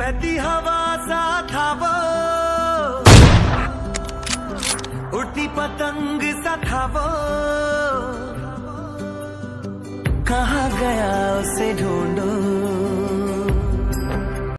बहती हवा सा था वो उड़ती पतंग सा था वो कहा गया उसे ढूंढो?